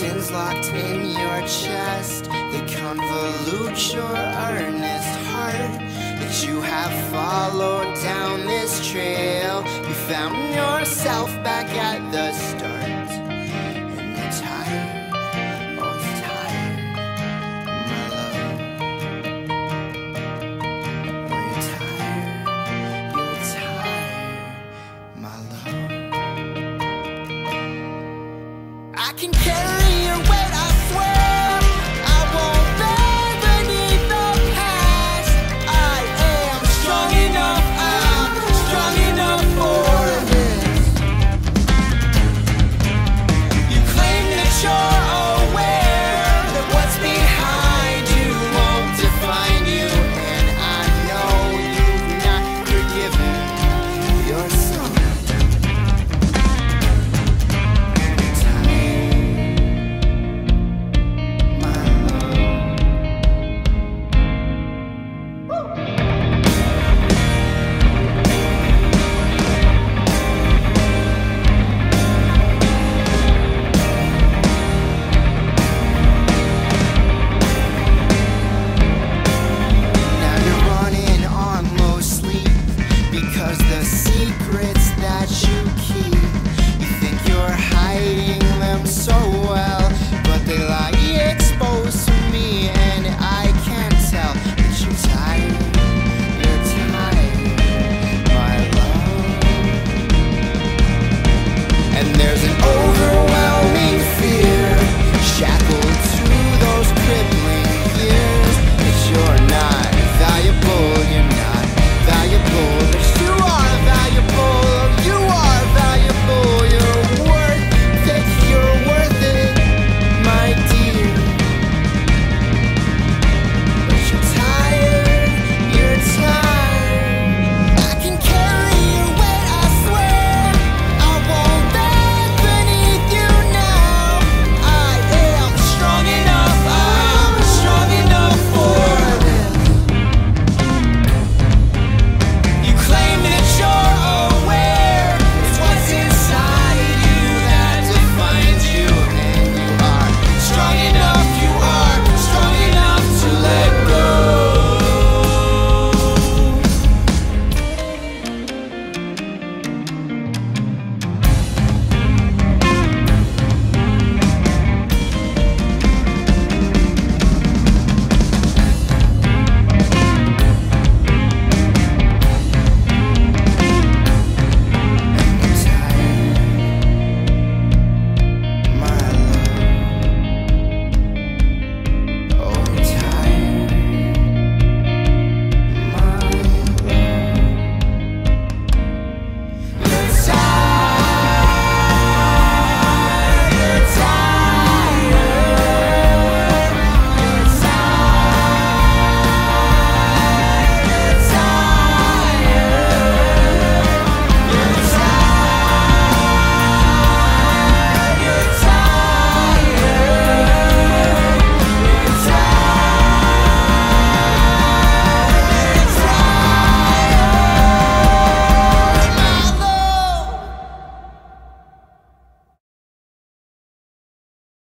Sins locked in your chest, they convolute your earnest heart. That you have followed down this trail, you found yourself back at the start. And you're tired, oh, you're tired, my love. Oh, you're tired, you're tired, my love. I can carry.